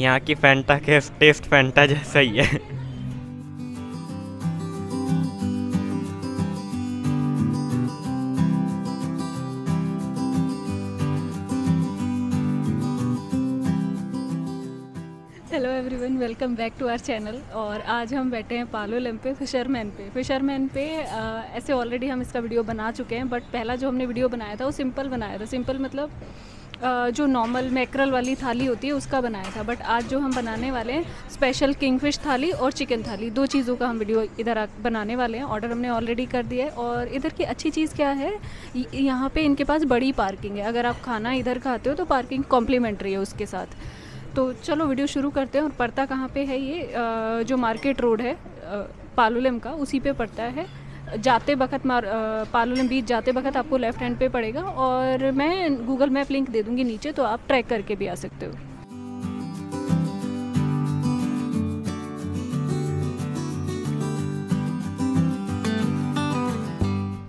यहाँ की फैंटा के टेस्ट फैंटा जैसा ही है। Hello everyone welcome back to our channel और आज हम बैठे हैं पालोलम पे फिशरमैन पे। फिशरमैन पे अ, ऐसे ऑलरेडी हम इसका वीडियो बना चुके हैं बट पहला जो हमने वीडियो बनाया था वो सिंपल बनाया था। सिंपल मतलब जो नॉर्मल मैक्रल वाली थाली होती है, उसका बनाया था। बट आज जो हम बनाने वाले हैं स्पेशल किंगफिश थाली और चिकन थाली, दो चीज़ों का हम वीडियो इधर बनाने वाले हैं। ऑर्डर हमने ऑलरेडी कर दिया है और इधर की अच्छी चीज़ क्या है यहाँ पे इनके पास बड़ी पार्किंग है। अगर आप खाना इधर खाते हो तो पार्किंग कॉम्प्लीमेंट्री है उसके साथ। तो चलो वीडियो शुरू करते हैं और पड़ता कहाँ पे है ये? जो मार्केट रोड है पालुलम का, उसी पे पड़ता है। जाते वक्त अ, बीच जाते बखत आपको लेफ़्ट हैंड पे पड़ेगा और मैं गूगल मैप लिंक दे दूँगी नीचे तो आप ट्रैक करके भी आ सकते हो।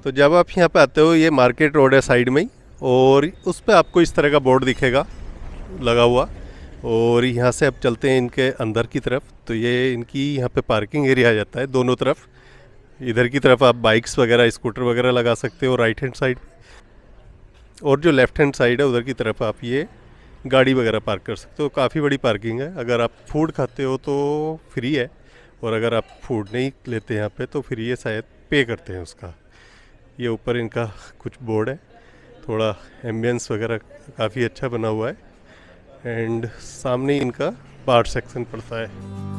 तो जब आप यहाँ पे आते हो ये मार्केट रोड है साइड में ही और उस पर आपको इस तरह का बोर्ड दिखेगा लगा हुआ। और यहाँ से आप चलते हैं इनके अंदर की तरफ़ तो ये इनकी यहाँ पे पार्किंग एरिया आ जाता है दोनों तरफ़। इधर की तरफ़ आप बाइक्स वगैरह स्कूटर वगैरह लगा सकते हो राइट हैंड साइड और जो लेफ़्ट हैंड साइड है, उधर की तरफ़ आप ये गाड़ी वगैरह पार्क कर सकते हो। काफ़ी बड़ी पार्किंग है। अगर आप फ़ूड खाते हो तो फ्री है। और अगर आप फ़ूड नहीं लेते यहाँ पे तो फिर ये शायद। पे करते हैं उसका। ये ऊपर इनका कुछ बोर्ड है। थोड़ा एम्बियंस वगैरह काफ़ी अच्छा बना हुआ है। एंड सामने इनका बार सेक्शन पड़ता है।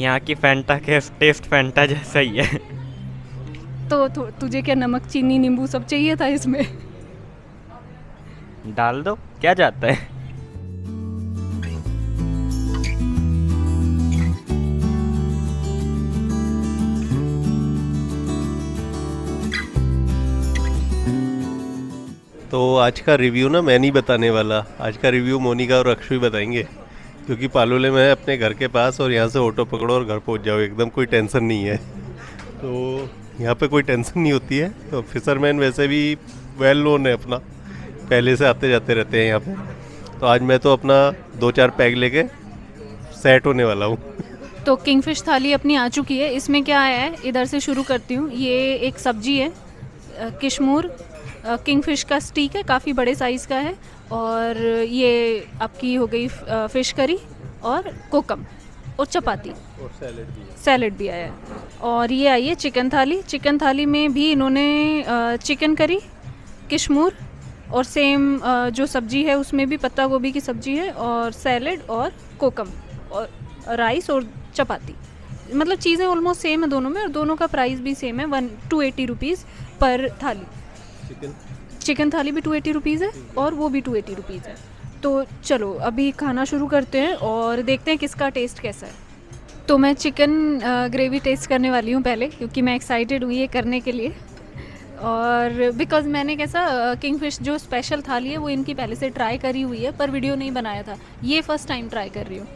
यहाँ की फैंटा के टेस्ट फैंटा जैसा ही है। तो, तो तुझे क्या नमक चीनी नींबू सब चाहिए था इसमें? डाल दो क्या जाता है? तो आज का रिव्यू ना मैं नहीं बताने वाला। आज का रिव्यू मोनिका और अक्षु ही बताएँगे। क्योंकि पालोले में है अपने घर के पास और यहाँ से ऑटो पकड़ो और घर पहुँच जाओ, एकदम कोई टेंशन नहीं है। तो यहाँ पे कोई टेंशन नहीं होती है। तो फिशरमैन वैसे भी वेल नोन है अपना। पहले से आते जाते रहते हैं यहाँ पे। तो आज मैं तो अपना दो चार पैग लेके सेट होने वाला हूँ। तो किंगफिश थाली अपनी आ चुकी है। इसमें क्या आया है, इधर से शुरू करती हूँ। ये एक सब्ज़ी है किशमूर। किंगफिश का स्टीक है, काफ़ी बड़े साइज़ का है। और ये आपकी हो गई फ़िश करी और कोकम और चपाती। और सैलेड भी है। सैलेड भी आया। और ये आई है चिकन थाली। चिकन थाली में भी इन्होंने चिकन करी किशमूर और सेम जो सब्ज़ी है उसमें भी पत्ता गोभी की सब्ज़ी है और सैलेड और कोकम और राइस और चपाती। मतलब चीज़ें ऑलमोस्ट सेम है दोनों में और दोनों का प्राइस भी सेम है वन टू एटी रुपीज़ पर थाली। चिकन चिकन थाली भी टू एटी रुपीज़ है और वो भी टू एटी रुपीज़ है। तो चलो, अभी खाना शुरू करते हैं और देखते हैं किसका टेस्ट कैसा है। तो मैं चिकन ग्रेवी टेस्ट करने वाली हूँ पहले, क्योंकि मैं एक्साइटेड हूँ ये करने के लिए। और बिकॉज़ मैंने कैसा किंग फ़िश जो स्पेशल थाली है, वो इनकी पहले से ट्राई करी हुई है, पर वीडियो नहीं बनाया था। ये फ़र्स्ट टाइम ट्राई कर रही हूँ।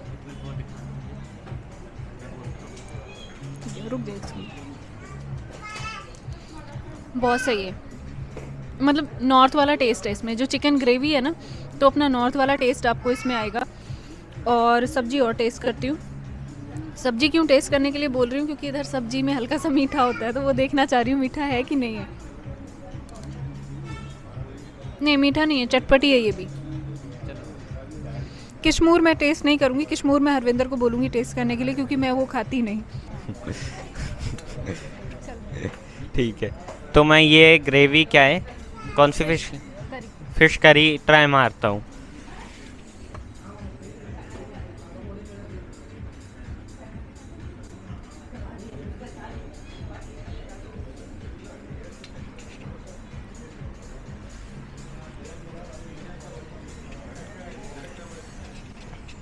रुक बहुत सही है। मतलब नॉर्थ वाला टेस्ट है इसमें, जो चिकन ग्रेवी है ना तो अपना नॉर्थ वाला टेस्ट आपको इसमें आएगा। और सब्ज़ी और टेस्ट करती हूँ। सब्ज़ी क्यों टेस्ट करने के लिए बोल रही हूँ? क्योंकि इधर सब्ज़ी में हल्का सा मीठा होता है तो वो देखना चाह रही हूँ, मीठा है कि नहीं है। नहीं, मीठा नहीं है, चटपटी है ये भी। किशमूर मैं टेस्ट नहीं करूँगी, किशमूर मैं हरविंदर को बोलूँगी टेस्ट करने के लिए, क्योंकि मैं वो खाती नहीं। ठीक है तो मैं ये ग्रेवी क्या है? कौन सी फ़िश फ़िश करी ट्राई मारता हूँ।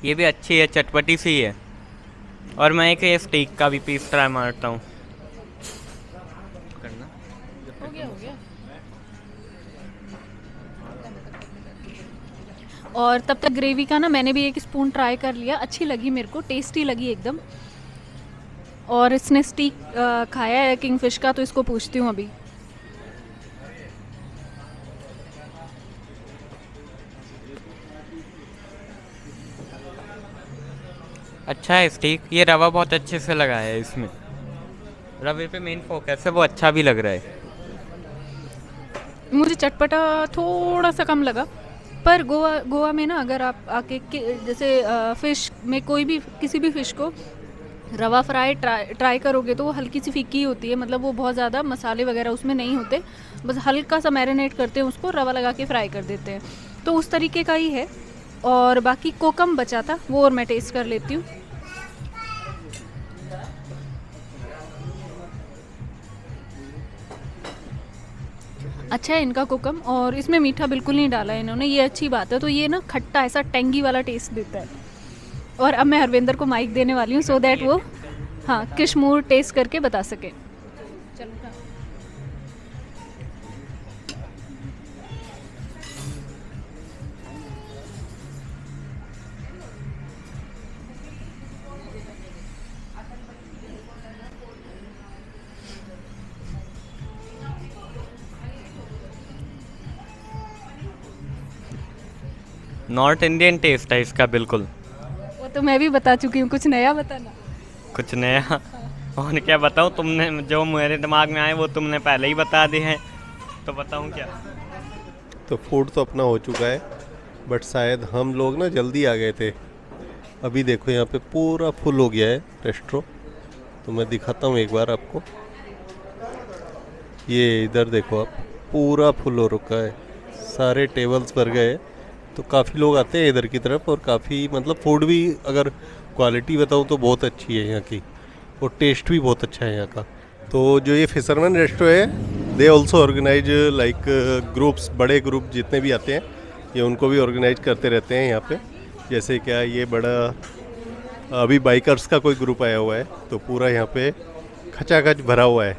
ये भी अच्छी है चटपटी सी है। और मैं एक ये स्टीक का भी पीस ट्राई मारता हूँ। करना। हो गया हो गया। और तब तक ग्रेवी का ना मैंने भी एक स्पून ट्राई कर लिया। अच्छी लगी मेरे को टेस्टी लगी एकदम। और इसने स्टीक खाया है किंगफिश का तो इसको पूछती हूँ अभी। अच्छा है स्टीक ये रवा बहुत अच्छे से लगा है इसमें। रवे पे मेन फोकस है वो अच्छा भी लग रहा है। मुझे चटपटा थोड़ा सा कम लगा। पर गोवा गोवा में ना अगर आप आके जैसे फ़िश में कोई भी, किसी भी फ़िश को रवा फ्राई ट्राई ट्राई करोगे तो वो हल्की सी फीकी होती है मतलब वो बहुत ज़्यादा मसाले वगैरह उसमें नहीं होते। बस हल्का सा मैरिनेट करते हैं उसको, रवा लगा के फ्राई कर देते हैं। तो उस तरीके का ही है, और बाकी कोकम बचा था, वो और मैं टेस्ट कर लेती हूँ। अच्छा है इनका कोकम, और इसमें मीठा बिल्कुल नहीं डाला है इन्होंने, ये अच्छी बात है। तो ये ना खट्टा, ऐसा टेंगी वाला टेस्ट देता है। और अब मैं हरविंदर को माइक देने वाली हूँ सो दैट वो हाँ किशमूर टेस्ट करके बता सके। चलो नॉर्थ इंडियन टेस्ट है इसका बिल्कुल। वो तो मैं भी बता चुकी हूँ कुछ नया बताना। कुछ नया? और क्या बताऊँ तुमने जो मेरे दिमाग में आए वो तुमने पहले ही बता दिए हैं। तो बताऊँ क्या? तो फ़ूड तो अपना हो चुका है बट शायद हम लोग ना जल्दी आ गए थे। अभी देखो यहाँ पे पूरा फुल हो गया है रेस्ट्रो तो मैं दिखाता हूँ एक बार आपको। ये इधर देखो आप पूरा फुल हो रखा है। सारे टेबल्स भर गए। तो काफ़ी लोग आते हैं इधर की तरफ़ और काफ़ी मतलब फ़ूड भी अगर क्वालिटी बताऊँ तो बहुत अच्छी है यहाँ की और टेस्ट भी बहुत अच्छा है यहाँ का। तो जो ये फिशरमैन रेस्टो है they also organise like groups बड़े ग्रुप जितने भी आते हैं, ये उनको भी ऑर्गेनाइज करते रहते हैं यहाँ पे। जैसे क्या ये बड़ा, अभी बाइकर्स का कोई ग्रुप आया हुआ है तो पूरा यहाँ पे खचाखच भरा हुआ है।